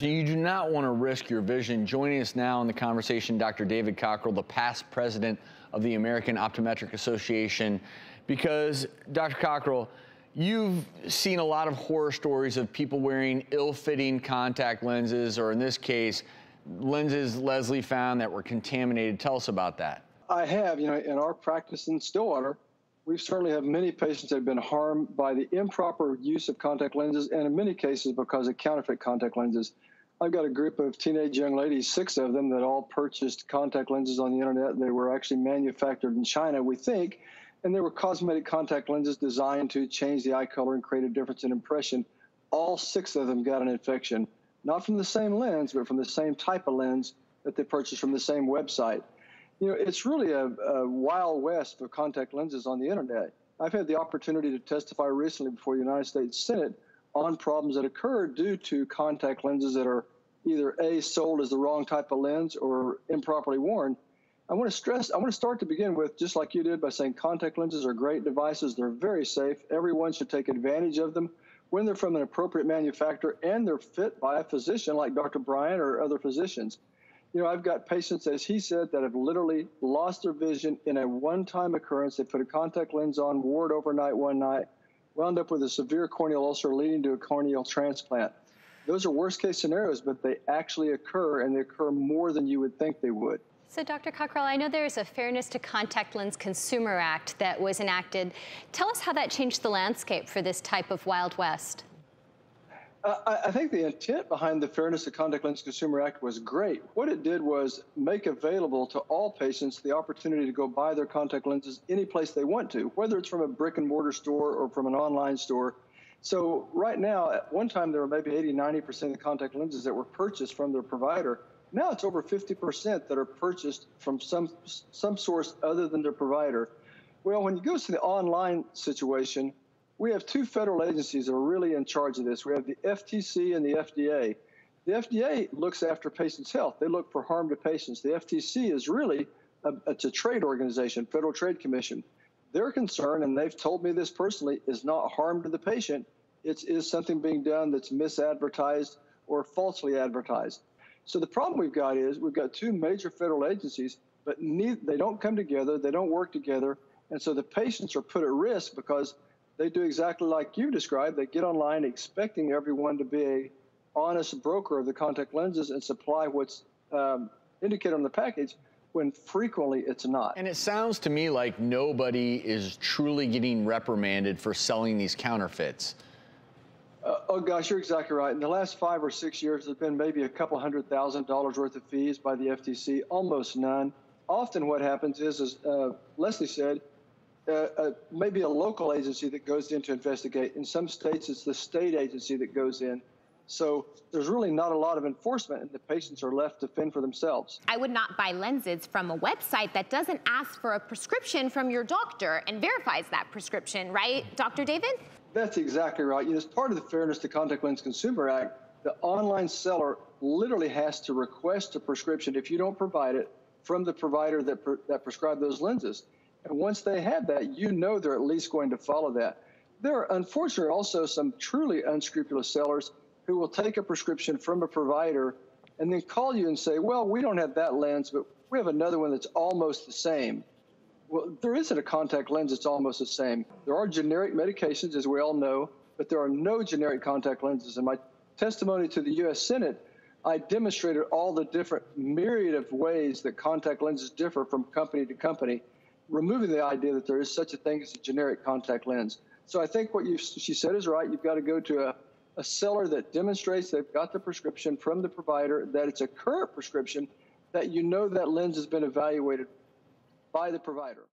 You do not want to risk your vision. Joining us now in the conversation, Dr. David Cockrell, the past president of the American Optometric Association. Because, Dr. Cockrell, you've seen a lot of horror stories of people wearing ill fitting contact lenses, or in this case, lenses Leslie found that were contaminated. Tell us about that. I have. You know, in our practice in Stillwater, we certainly have many patients that have been harmed by the improper use of contact lenses, and in many cases because of counterfeit contact lenses. I've got a group of teenage young ladies, six of them, that all purchased contact lenses on the internet. They were actually manufactured in China, we think, and they were cosmetic contact lenses designed to change the eye color and create a difference in impression. All six of them got an infection, not from the same lens, but from the same type of lens that they purchased from the same website. You know, it's really a, a wild west for contact lenses on the internet. I've had the opportunity to testify recently before the United States Senate on problems that occur due to contact lenses that are either A, sold as the wrong type of lens or improperly worn. I want to stress, I want to start to begin with, just like you did, by saying contact lenses are great devices. They're very safe. Everyone should take advantage of them when they're from an appropriate manufacturer and they're fit by a physician like Dr. Bryan or other physicians. You know, I've got patients, as he said, that have literally lost their vision in a one time occurrence. They put a contact lens on, wore it overnight one night, wound up with a severe corneal ulcer leading to a corneal transplant. Those are worst case scenarios, but they actually occur and they occur more than you would think they would. So Dr. Cockrell, I know there's a Fairness to Contact Lens Consumer Act that was enacted. Tell us how that changed the landscape for this type of Wild West. Uh, I think the intent behind the Fairness of Contact Lens Consumer Act was great. What it did was make available to all patients the opportunity to go buy their contact lenses any place they want to, whether it's from a brick and mortar store or from an online store. So right now, at one time there were maybe 80, 90% of the contact lenses that were purchased from their provider. Now it's over 50% that are purchased from some some source other than their provider. Well, when you go to the online situation, we have two federal agencies that are really in charge of this. We have the FTC and the FDA. The FDA looks after patients' health. They look for harm to patients. The FTC is really a, it's a trade organization, Federal Trade Commission. Their concern, and they've told me this personally, is not harm to the patient. It's is something being done that's misadvertised or falsely advertised. So the problem we've got is we've got two major federal agencies, but neither, they don't come together. They don't work together. And so the patients are put at risk because they do exactly like you described. They get online expecting everyone to be a honest broker of the contact lenses and supply what's um, indicated on the package when frequently it's not. And it sounds to me like nobody is truly getting reprimanded for selling these counterfeits. Uh, oh gosh, you're exactly right. In the last five or six years, there's been maybe a couple hundred thousand dollars worth of fees by the FTC, almost none. Often, what happens is, as uh, Leslie said, uh, maybe a local agency that goes in to investigate. In some states, it's the state agency that goes in. So there's really not a lot of enforcement, and the patients are left to fend for themselves. I would not buy lenses from a website that doesn't ask for a prescription from your doctor and verifies that prescription, right, Dr. David? That's exactly right. You know, as part of the Fairness to Contact Lens Consumer Act, the online seller literally has to request a prescription if you don't provide it from the provider that, that prescribed those lenses. And once they have that, you know they're at least going to follow that. There are unfortunately also some truly unscrupulous sellers who will take a prescription from a provider and then call you and say, well, we don't have that lens, but we have another one that's almost the same. Well, there isn't a contact lens that's almost the same. There are generic medications, as we all know, but there are no generic contact lenses. In my testimony to the U.S. Senate, I demonstrated all the different myriad of ways that contact lenses differ from company to company removing the idea that there is such a thing as a generic contact lens. So I think what you, she said is right. You've got to go to a, a seller that demonstrates they've got the prescription from the provider, that it's a current prescription, that you know that lens has been evaluated by the provider.